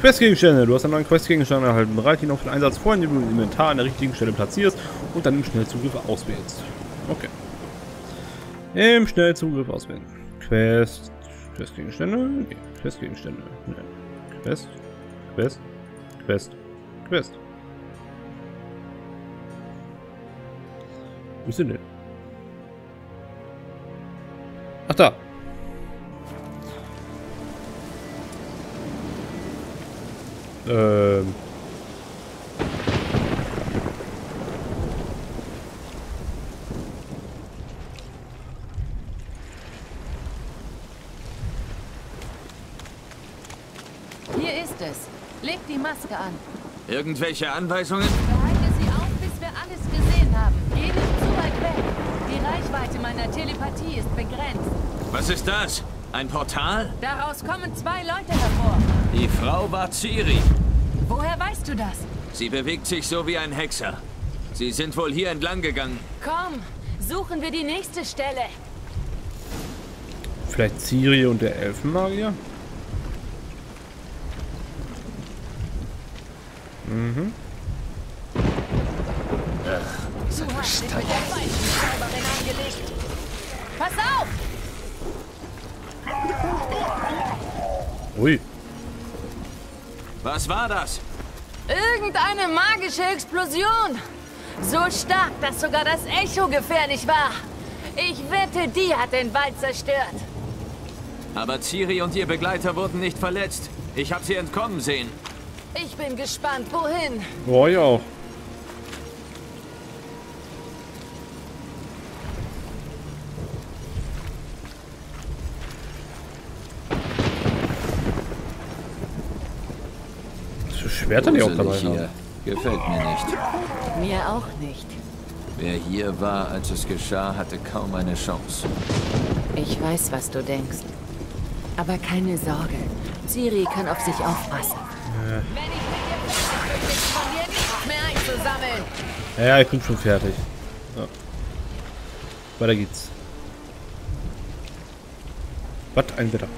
Questgegenstände. Du hast einen neuen Questgegenstand erhalten. Bereite ihn auf den Einsatz vor, indem du den Inventar an der richtigen Stelle platzierst und dann im Schnellzugriff auswählst. Okay. Im Schnellzugriff auswählen. Quest. Questgegenstände? Nee. Questgegenstände. Nee. Quest. Quest. Quest. Quest. Wo sind denn? Ach da. Ähm. Hier ist es. Leg die Maske an. Irgendwelche Anweisungen? Behalte sie auf, bis wir alles gesehen haben. Geh nicht zu weit weg. Die Reichweite meiner Telepathie ist begrenzt. Was ist das? Ein Portal? Daraus kommen zwei Leute hervor. Die Frau war Ciri. Woher weißt du das? Sie bewegt sich so wie ein Hexer. Sie sind wohl hier entlang gegangen. Komm, suchen wir die nächste Stelle. Vielleicht Ciri und der Elfenmagier? Mhm. Du hast dich mit der Zauberin angelegt. Pass auf! Ui. Was war das? Irgendeine magische Explosion. So stark, dass sogar das Echo gefährlich war. Ich wette, die hat den Wald zerstört. Aber Ciri und ihr Begleiter wurden nicht verletzt. Ich habe sie entkommen sehen. Ich bin gespannt, wohin. Oh, ich auch. Schwerter die auch dabei hier. Gefällt mir nicht. Mir auch nicht. Wer hier war, als es geschah, hatte kaum eine Chance. Ich weiß, was du denkst. Aber keine Sorge. Siri kann auf sich aufpassen. Wenn ich mit dir fertig bin, ist von dir nichts mehr einzusammeln. Ja, ich bin schon fertig. So. Weiter geht's. Was ein Wetter.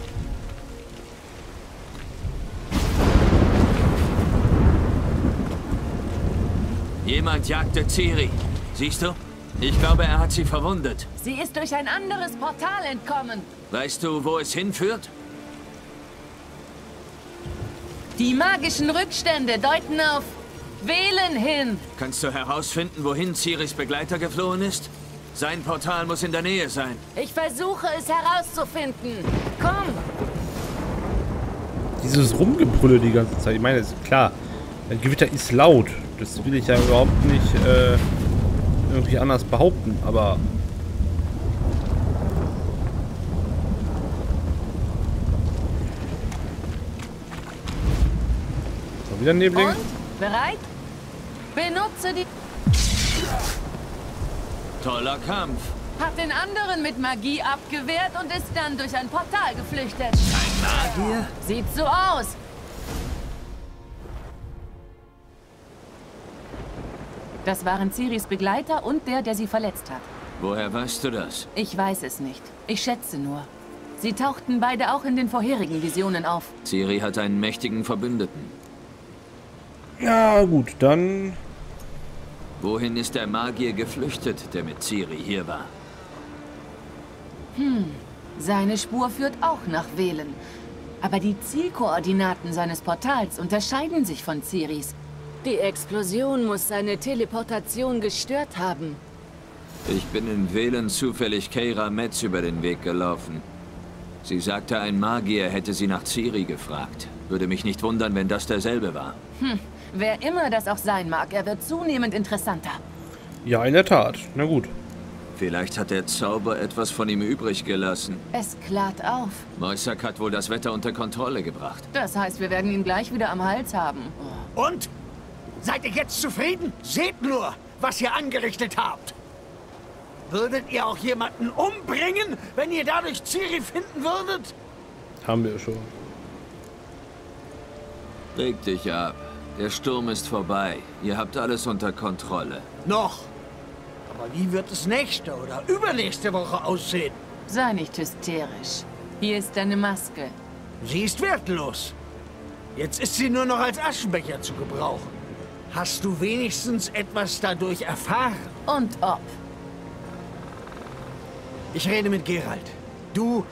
Jemand jagte Ciri. Siehst du? Ich glaube, er hat sie verwundet. Sie ist durch ein anderes Portal entkommen. Weißt du, wo es hinführt? Die magischen Rückstände deuten auf Wählen hin. Kannst du herausfinden, wohin Ciris Begleiter geflohen ist? Sein Portal muss in der Nähe sein. Ich versuche es herauszufinden. Komm, Dieses Rumgebrülle die ganze Zeit. Ich meine, ist klar, ein Gewitter ist laut. Das will ich ja überhaupt nicht äh, irgendwie anders behaupten, aber. So, wieder Nebling. und? Bereit? Benutze die... Toller Kampf. Hat den anderen mit Magie abgewehrt und ist dann durch ein Portal geflüchtet. Ein Magier? Sieht so aus. Das waren Ciris Begleiter und der, der sie verletzt hat. Woher weißt du das? Ich weiß es nicht. Ich schätze nur. Sie tauchten beide auch in den vorherigen Visionen auf. Ciri hat einen mächtigen Verbündeten. Ja, gut, dann. Wohin ist der Magier geflüchtet, der mit Ciri hier war? Seine Spur führt auch nach Wählen. Aber die Zielkoordinaten seines Portals unterscheiden sich von Ciris. Die Explosion muss seine Teleportation gestört haben. Ich bin in Wählen zufällig Keira Metz über den Weg gelaufen. Sie sagte, ein Magier hätte sie nach Ciri gefragt. Würde mich nicht wundern, wenn das derselbe war. Wer immer das auch sein mag, er wird zunehmend interessanter. Ja, in der Tat. Na gut. Vielleicht hat der Zauber etwas von ihm übrig gelassen. Es klart auf. Moisak hat wohl das Wetter unter Kontrolle gebracht. Das heißt, wir werden ihn gleich wieder am Hals haben. Und? Seid ihr jetzt zufrieden? Seht nur, was ihr angerichtet habt. Würdet ihr auch jemanden umbringen, wenn ihr dadurch Ciri finden würdet? Haben wir schon. Reg dich ab. Der Sturm ist vorbei. Ihr habt alles unter Kontrolle. Noch. Aber wie wird es nächste oder übernächste Woche aussehen? Sei nicht hysterisch. Hier ist deine Maske. Sie ist wertlos. Jetzt ist sie nur noch als Aschenbecher zu gebrauchen. Hast du wenigstens etwas dadurch erfahren? Und ob. Ich rede mit Gerald. Du...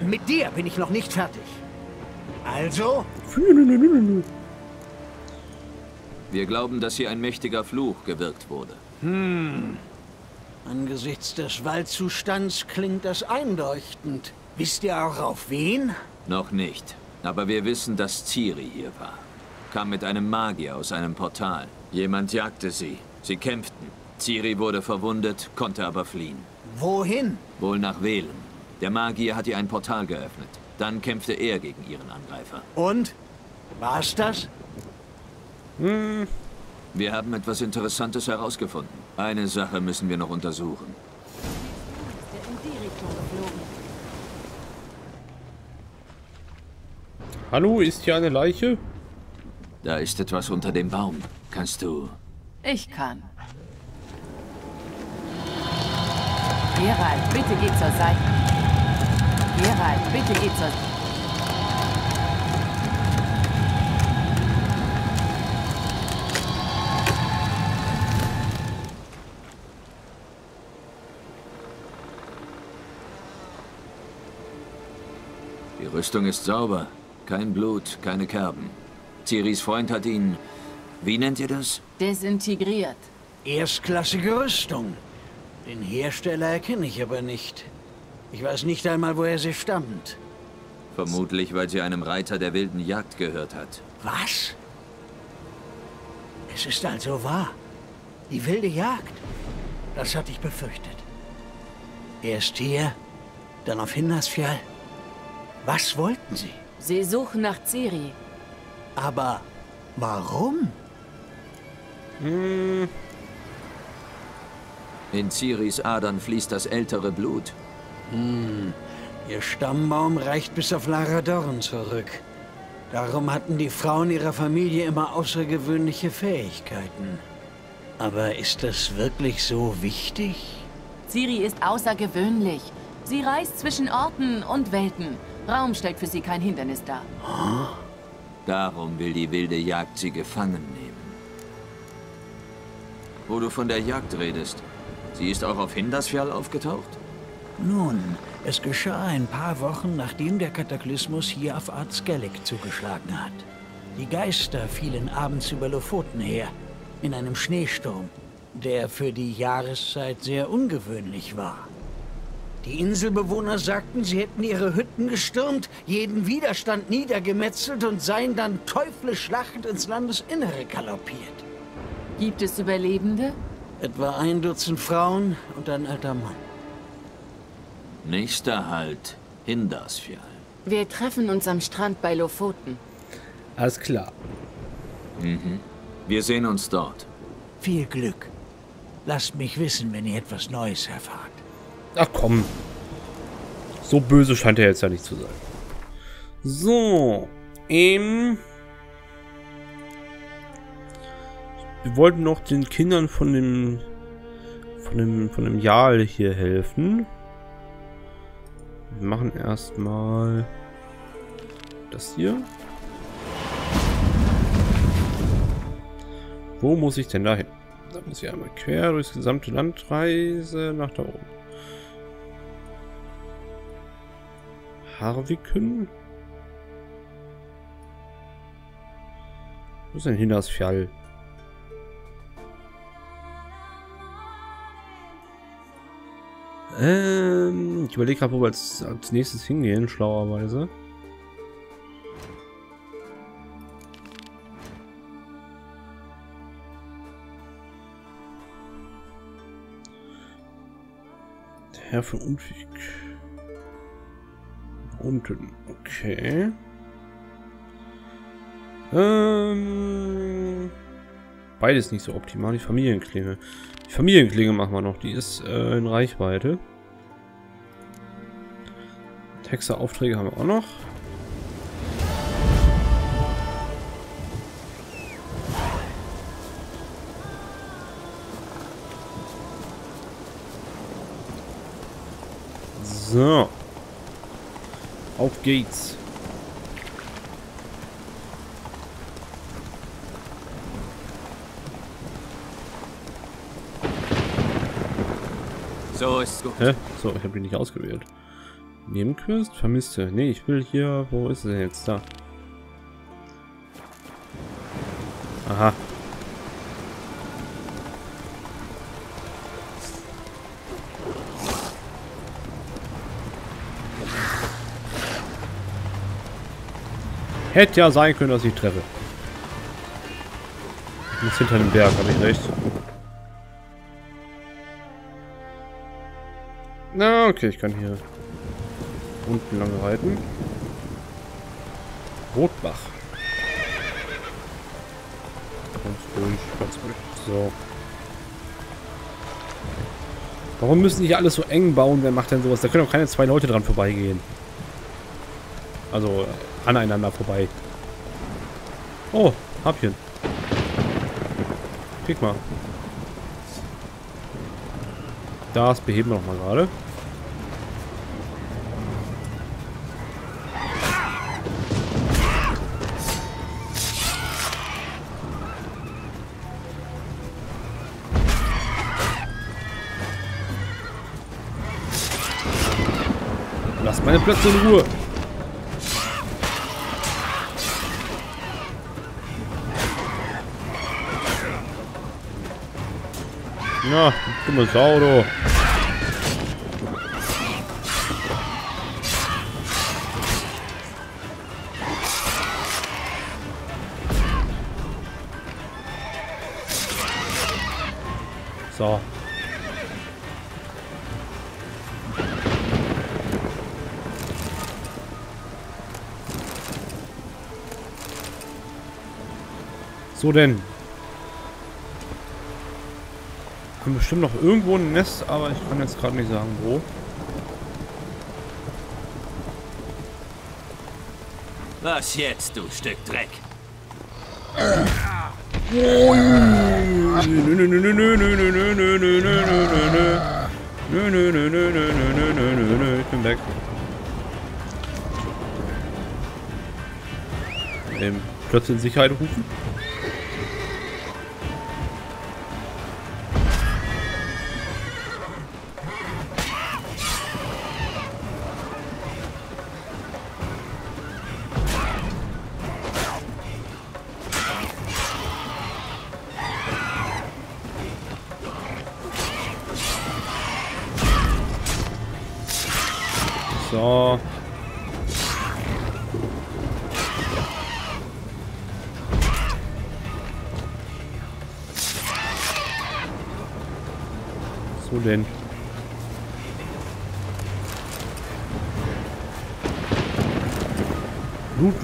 Mit dir bin ich noch nicht fertig. Also, Wir glauben, dass hier ein mächtiger Fluch gewirkt wurde. angesichts des Waldzustands klingt das einleuchtend. Wisst ihr auch auf wen? Noch nicht. Aber wir wissen, dass Ciri hier war. Kam mit einem Magier aus einem Portal. Jemand jagte sie. Sie kämpften. Ciri wurde verwundet, konnte aber fliehen. Wohin? Wohl nach Velen. Der Magier hat ihr ein Portal geöffnet. Dann kämpfte er gegen ihren Angreifer. Und? War's das? Wir haben etwas Interessantes herausgefunden. Eine Sache müssen wir noch untersuchen. Er? Hallo, ist hier eine Leiche? Da ist etwas unter dem Baum. Kannst du... Ich kann. Gerald, bitte geh zur Seite. Gerald, bitte geh zur Die Rüstung ist sauber. Kein Blut, keine Kerben. Ciris Freund hat ihn... Wie nennt ihr das? Desintegriert. Erstklassige Rüstung. Den Hersteller erkenne ich aber nicht. Ich weiß nicht einmal, woher sie stammt. Vermutlich, weil sie einem Reiter der wilden Jagd gehört hat. Was? Es ist also wahr. Die wilde Jagd. Das hatte ich befürchtet. Erst hier, dann auf Hindersfjall. Was wollten sie? Sie suchen nach Ciri. Aber warum? In Ciris Adern fließt das ältere Blut. Ihr Stammbaum reicht bis auf Lara Dorn zurück. Darum hatten die Frauen ihrer Familie immer außergewöhnliche Fähigkeiten. Aber ist das wirklich so wichtig? Ciri ist außergewöhnlich. Sie reist zwischen Orten und Welten. Raum stellt für sie kein Hindernis dar. Darum will die wilde Jagd sie gefangen nehmen. Wo du von der Jagd redest, sie ist auch auf Hindersfjall aufgetaucht? Nun, es geschah ein paar Wochen, nachdem der Kataklysmus hier auf Art Skellig zugeschlagen hat. Die Geister fielen abends über Lofoten her, in einem Schneesturm, der für die Jahreszeit sehr ungewöhnlich war. Die Inselbewohner sagten, sie hätten ihre Hütten gestürmt, jeden Widerstand niedergemetzelt und seien dann teuflisch lachend ins Landesinnere galoppiert. Gibt es Überlebende? Etwa ein Dutzend Frauen und ein alter Mann. Nächster Halt, Hindersfjall. Wir treffen uns am Strand bei Lofoten. Alles klar. Wir sehen uns dort. Viel Glück. Lasst mich wissen, wenn ihr etwas Neues erfahrt. Ach komm. So böse scheint er jetzt ja nicht zu sein. So. Ähm. Wir wollten noch den Kindern von dem von dem von dem Jarl hier helfen. Wir machen erstmal das hier. Wo muss ich denn da hin? Da muss ich einmal quer durchs gesamte Land reise nach da oben. Harviken? Wo ist denn Hindersfjall? Ähm, ich überlege gerade, wo wir als, als nächstes hingehen, schlauerweise. Herr von Unweg. Unten, okay. Ähm, beides nicht so optimal. Die Familienklinge. Die Familienklinge machen wir noch. Die ist äh, in Reichweite. Texteraufträge haben wir auch noch. So. Auf geht's. So ist gut. Hä? So, ich habe ihn nicht ausgewählt. Nebenquest? Vermisste. Nee, ich will hier... Wo ist er jetzt? Da. Aha. Hätte ja sein können, dass ich treffe. Ich muss hinter dem Berg, habe ich recht. Na, okay, ich kann hier unten lang reiten. Rotbach. Ganz ruhig, ganz ruhig. So. Warum müssen die alles so eng bauen? Wer macht denn sowas? Da können auch keine zwei Leute dran vorbeigehen. Also aneinander vorbei. Oh, Habchen. Krieg mal. Das beheben wir noch mal gerade. Lass meine Plätze in Ruhe. Ja, dumme Sau, du. So. So denn. bestimmt noch irgendwo ein Nest, aber ich kann jetzt gerade nicht sagen, wo. Was jetzt, du Stück Dreck? Ich bin weg. Ähm, plötzlich in Sicherheit rufen?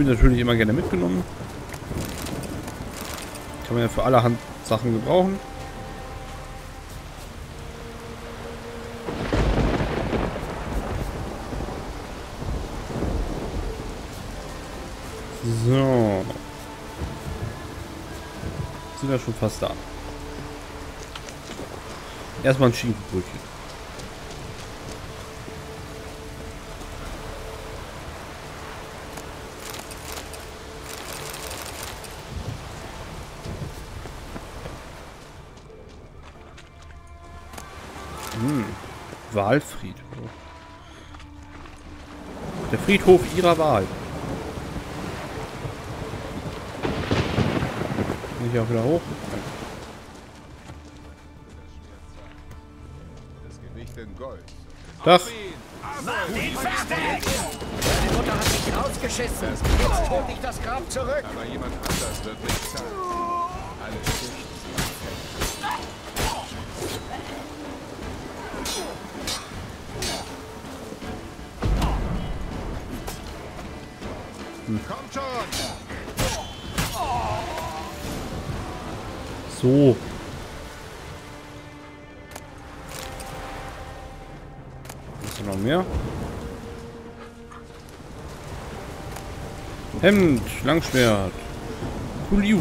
Natürlich immer gerne mitgenommen. Kann man ja für allerhand Sachen gebrauchen. So. Sind wir schon fast da. Erstmal ein Schinkenbrötchen. Wahlfriedhof. Der Friedhof ihrer Wahl. Nicht auch wieder hoch? Das Gewicht in Gold. Dach. Den fertig! Deine Mutter hat dich rausgeschissen. Jetzt hol dich das Grab zurück. Aber jemand anders wird nicht zahlen. Schon! So. Ist noch mehr? Hemd, Langschwert. Kuliu.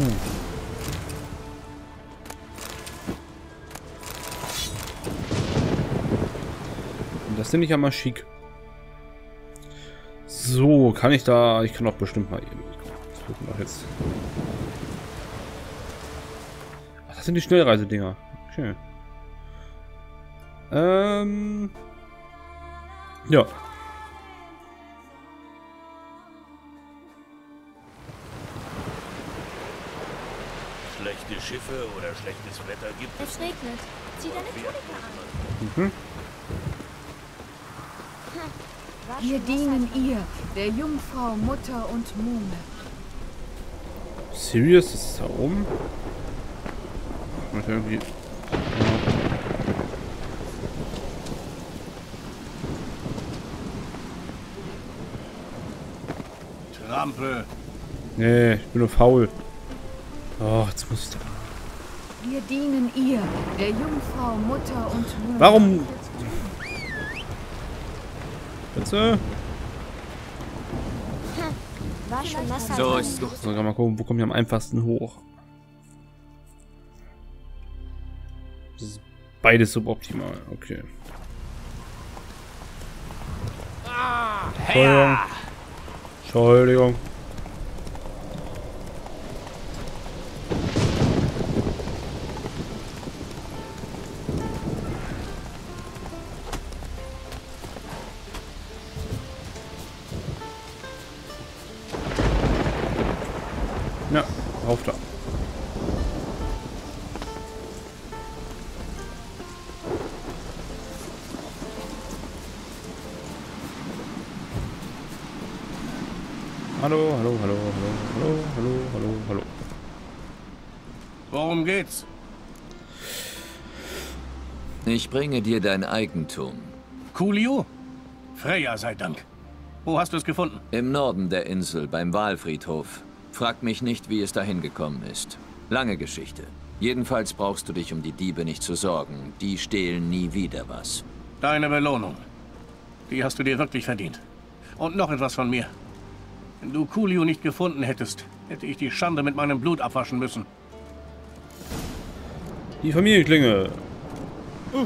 Das finde ich ja mal schick. So, kann ich da... Ich kann doch bestimmt mal eben... Das wird noch jetzt... Ach, das sind die Schnellreisedinger. Okay. Ähm. Ja. schlechte Schiffe oder schlechtes Wetter gibt es. Es regnet. Zieh deine Tunika an. Mhm. Wir dienen ihr, der Jungfrau, Mutter und Mume. Sirius ist da oben. Ach, irgendwie. Trampe. Nee, ich bin nur faul. Oh, jetzt muss ich da. Wir dienen ihr, der Jungfrau, Mutter und Mume. Warum? Bitte? War schon Wasser. So ist gut. Sogar mal gucken, wo kommen wir am einfachsten hoch? Das ist beides suboptimal. Okay. Entschuldigung. Entschuldigung. Ja, auf da. Hallo, hallo, hallo, hallo, hallo, hallo, hallo, hallo. Worum geht's? Ich bringe dir dein Eigentum. Coolio? Freya sei Dank. Wo hast du es gefunden? Im Norden der Insel, beim Walfriedhof. Frag mich nicht, wie es dahin gekommen ist. Lange Geschichte. Jedenfalls brauchst du dich um die Diebe nicht zu sorgen. Die stehlen nie wieder was. Deine Belohnung. Die hast du dir wirklich verdient. Und noch etwas von mir. Wenn du Coolio nicht gefunden hättest, hätte ich die Schande mit meinem Blut abwaschen müssen. Die Familienklinge. Ich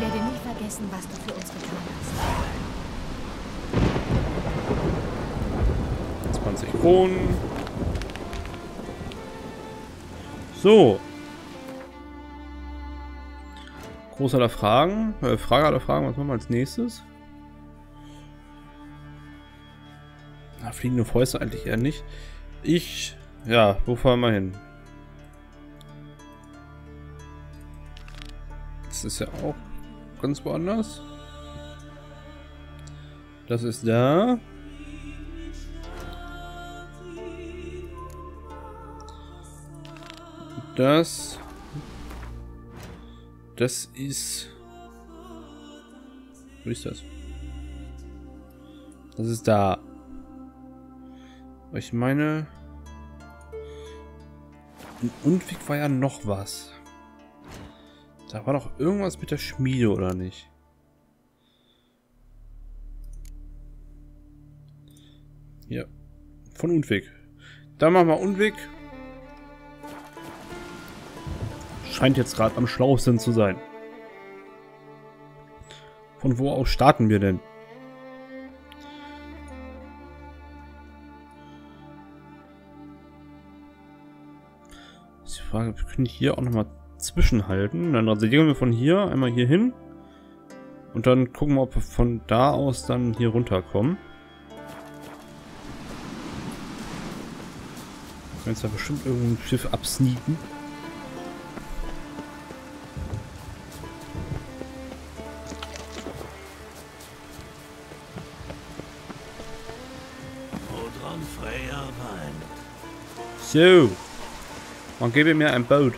werde nie vergessen, was du für uns getan hast. 20 Kronen. So. Groß aller Fragen. Äh, Frage aller Fragen, was machen wir als nächstes? Na, fliegende Fäuste eigentlich eher nicht. Ich, ja, wo fahren wir hin? Das ist ja auch ganz woanders. Das ist da. Das. Das ist. Wo ist das? Das ist da. Ich meine. Im Unweg war ja noch was. Da war doch irgendwas mit der Schmiede, oder nicht? Ja. Von Unweg. Da machen wir Unweg. Scheint jetzt gerade am schlauesten zu sein. Von wo aus starten wir denn? Ist die Frage, wir können hier auch nochmal zwischenhalten. Dann rasieren wir von hier einmal hier hin. Und dann gucken wir, ob wir von da aus dann hier runterkommen. Wir können jetzt da bestimmt irgendein Schiff absneaken. So. Man gebe mir ein Boot.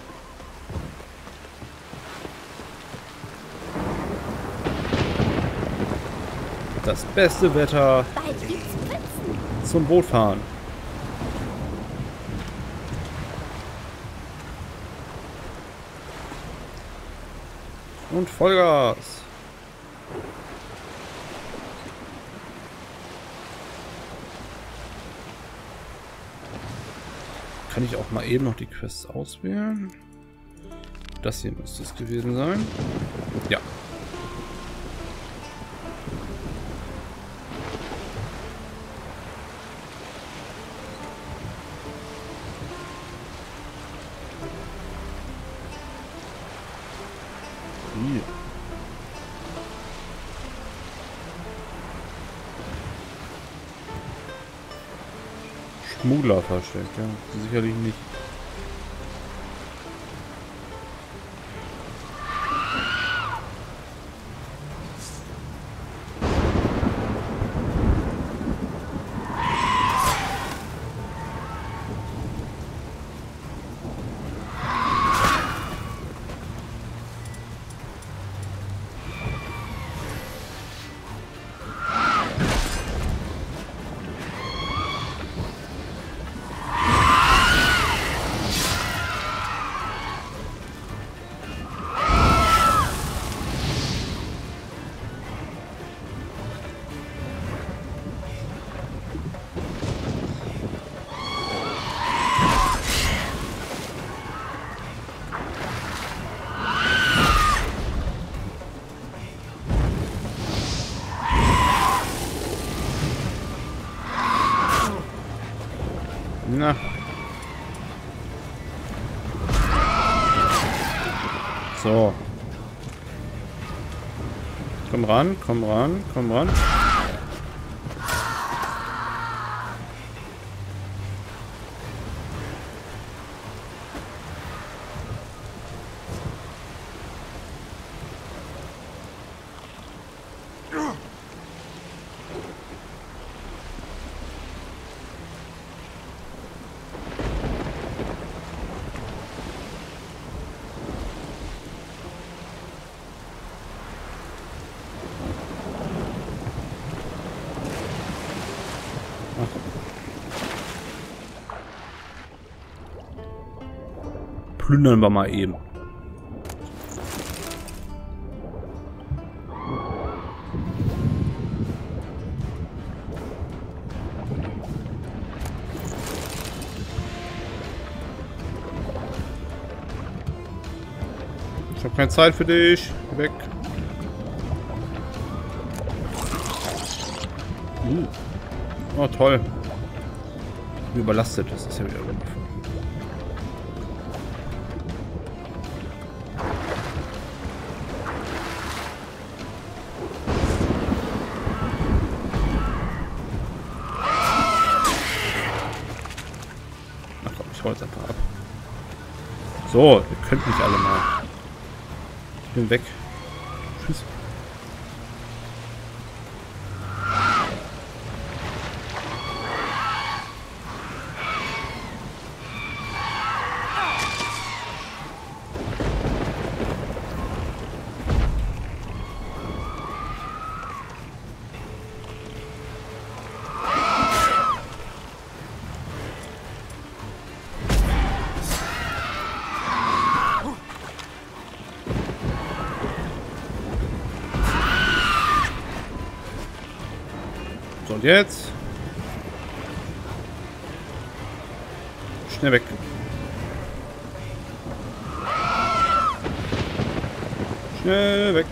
Das beste Wetter zum Bootfahren. Und Vollgas. Kann ich auch mal eben noch die Quests auswählen? Das hier müsste es gewesen sein. Ja. Ja. Sicherlich nicht. Ran, komm ran, komm ran. Plündern wir mal eben. Ich habe keine Zeit für dich. Weg. Uh. Oh, toll. Überlastet, das ist ja wieder wundervoll. Ich jetzt einfach ab. So, ihr könnt mich alle mal. Ich bin weg. Tschüss. Und jetzt? Schnell weg. Schnell weg.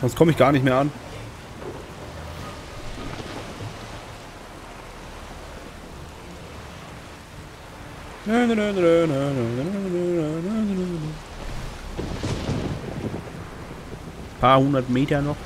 Sonst komme ich gar nicht mehr an. Paar hundert Meter noch.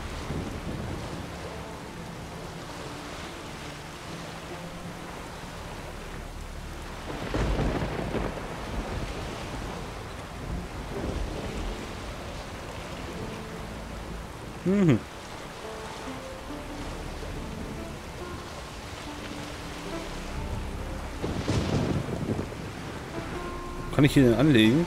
Kann ich hier denn anlegen?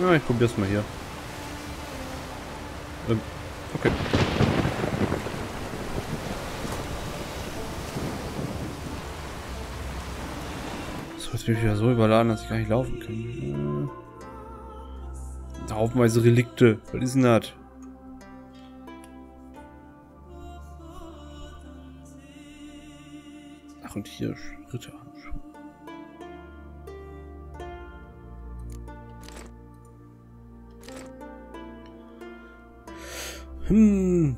Ja, ich probier's mal hier. Ähm, okay. Bin ich wieder so überladen, dass ich gar nicht laufen kann. Äh, haufenweise Relikte. Was ist denn das? Ach, und hier Schritte. Hm.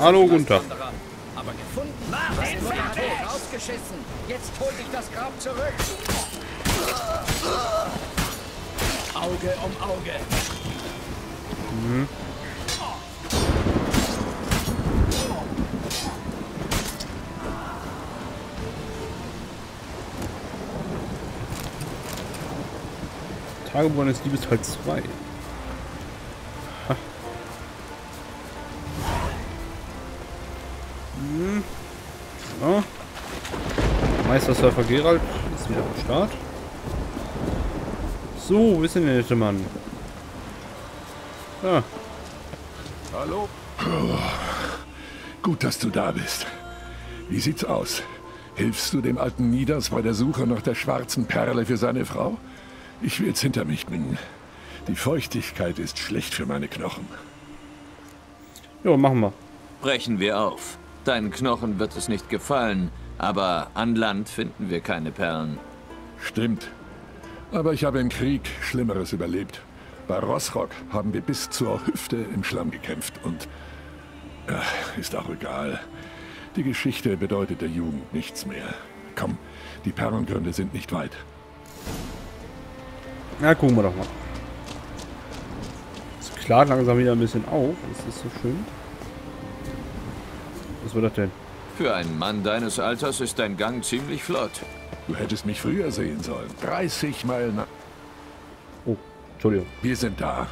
Hallo, guten. Aber gefunden? Mach fertig! Rausgeschissen! Jetzt hol dich das Grab zurück! Auge um Auge! Mhm. Tagebuch eines Liebes Teil 2. Meistersurfer Gerald ist wieder am Start. So, wo ist denn der nette Mann? Ah. Hallo? Oh, gut, dass du da bist. Wie sieht's aus? Hilfst du dem alten Nidas bei der Suche nach der schwarzen Perle für seine Frau? Ich will's hinter mich bringen. Die Feuchtigkeit ist schlecht für meine Knochen. Jo, machen wir. Brechen wir auf. Deinen Knochen wird es nicht gefallen, aber an Land finden wir keine Perlen. Stimmt. Aber ich habe im Krieg Schlimmeres überlebt. Bei Rossrock haben wir bis zur Hüfte im Schlamm gekämpft und... Ach, ist auch egal. Die Geschichte bedeutet der Jugend nichts mehr. Komm, die Perlengründe sind nicht weit. Na, gucken wir doch mal. Es klart langsam wieder ein bisschen auf. Das ist so schön. Was war das denn? Für einen Mann deines Alters ist dein Gang ziemlich flott. Du hättest mich früher sehen sollen. 30 Meilen nach... Oh, Entschuldigung. Wir sind da.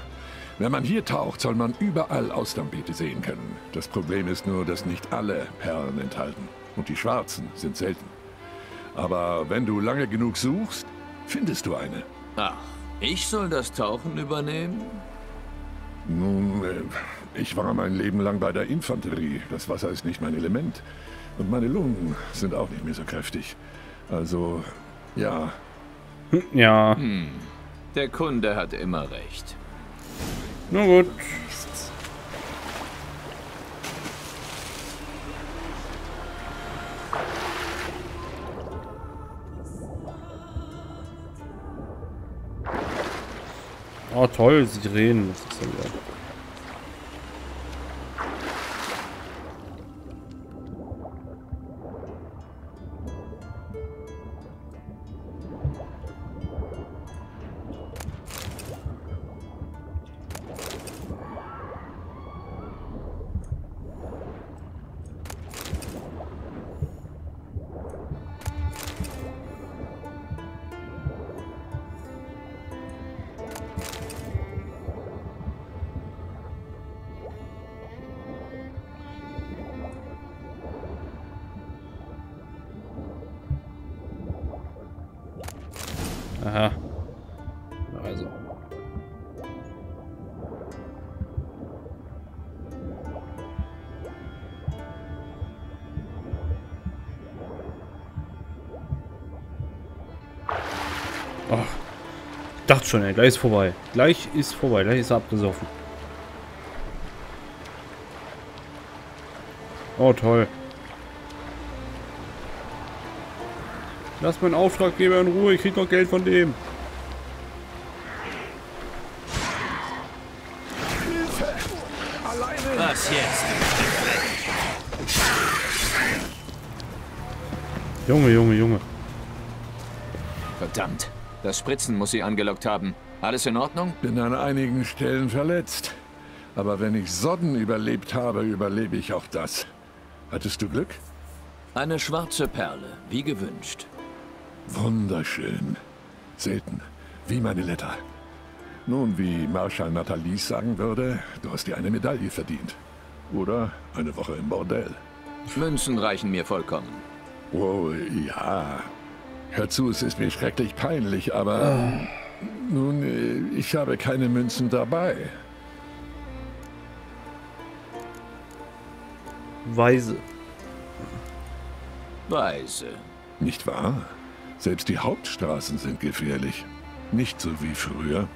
Wenn man hier taucht, soll man überall Austernbeete sehen können. Das Problem ist nur, dass nicht alle Perlen enthalten. Und die schwarzen sind selten. Aber wenn du lange genug suchst, findest du eine. Ach, ich soll das Tauchen übernehmen? Nun, ich war mein Leben lang bei der Infanterie. Das Wasser ist nicht mein Element. Und meine Lungen sind auch nicht mehr so kräftig. Also, ja. Ja. Hm. Der Kunde hat immer recht. Na gut. Oh toll, Sirenen. Das ist ja wieder. Dachte schon, ey, gleich ist vorbei. Gleich ist vorbei, gleich ist er abgesoffen. Oh, toll. Lass meinen Auftraggeber in Ruhe, ich krieg noch Geld von dem. Was jetzt? Junge, Junge, Junge. Verdammt. Das Spritzen muss sie angelockt haben. Alles in Ordnung? Bin an einigen Stellen verletzt. Aber wenn ich Sodden überlebt habe, überlebe ich auch das. Hattest du Glück? Eine schwarze Perle, wie gewünscht. Wunderschön. Selten. Wie meine Letter. Nun, wie Marschall Nathalie sagen würde, du hast dir eine Medaille verdient. Oder eine Woche im Bordell. Münzen reichen mir vollkommen. Oh, ja. Hör zu, es ist mir schrecklich peinlich, aber... Nun, äh, ich habe keine Münzen dabei. Weise. Weise. Nicht wahr? Selbst die Hauptstraßen sind gefährlich. Nicht so wie früher.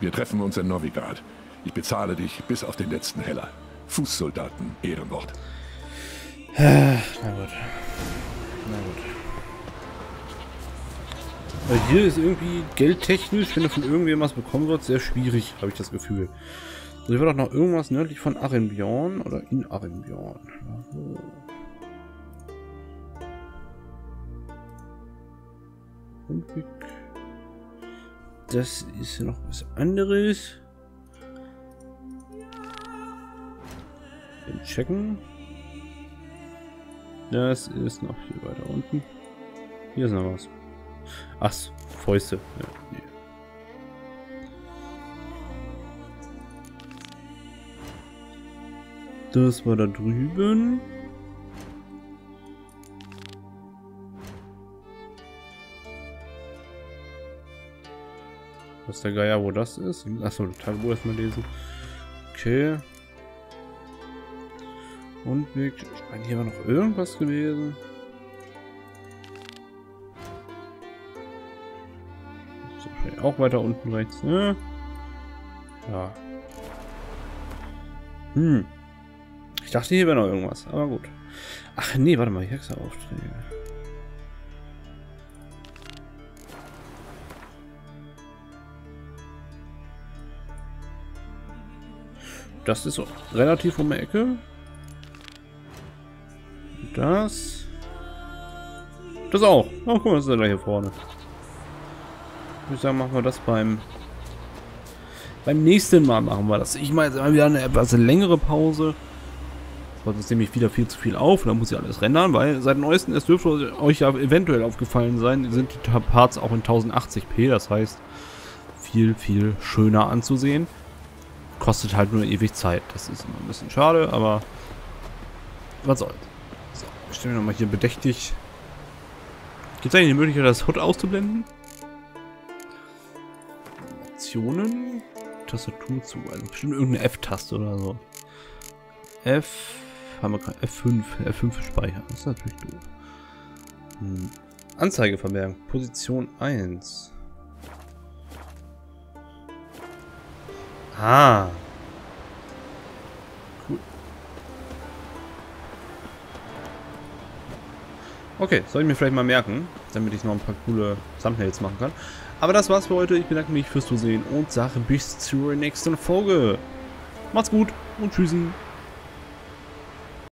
Wir treffen uns in Novigrad. Ich bezahle dich bis auf den letzten Heller. Fußsoldaten, Ehrenwort. Na gut. Na gut. Weil hier ist irgendwie geldtechnisch, wenn du von irgendwem was bekommen wird, sehr schwierig, habe ich das Gefühl. Also hier war doch noch irgendwas nördlich von Arenbjorn oder in Arenbjorn. Das ist noch was anderes. Den checken. Das ist noch hier weiter unten. Hier ist noch was. Ach, Fäuste. Ja, nee. Das war da drüben. Was der Geier, wo das ist? Achso, Tagebuch erstmal lesen. Okay. Und wir. Ich meine, hier war noch irgendwas gewesen. Auch weiter unten rechts, ne? Ja. Hm. Ich dachte, hier wäre noch irgendwas, aber gut. Ach nee, warte mal, Hexeraufträge. Das ist relativ um die Ecke. Das. Das auch. Oh, guck mal, das ist ja gleich hier vorne. Ich würde sagen, machen wir das beim beim nächsten Mal machen wir das. Ich meine, jetzt mal wieder eine etwas längere Pause. Sonst nehme ich wieder viel zu viel auf. Da muss ich alles rendern, weil seit neuestem, es dürfte euch ja eventuell aufgefallen sein, sind die Parts auch in 1080p. Das heißt, viel, viel schöner anzusehen kostet halt nur ewig Zeit. Das ist immer ein bisschen schade, aber was soll's. So, ich stelle nochmal hier bedächtig. Gibt es eigentlich die Möglichkeit, das HUD auszublenden? Optionen? Tastatur zu. Also bestimmt irgendeine F-Taste oder so. F. Haben wir gerade. F5. F5 speichern. Das ist natürlich doof. Hm. Anzeige verbergen. Position 1. Ah. Cool. Okay, soll ich mir vielleicht mal merken, damit ich noch ein paar coole Thumbnails machen kann. Aber das war's für heute. Ich bedanke mich fürs Zusehen und sage bis zur nächsten Folge. Macht's gut und tschüssen.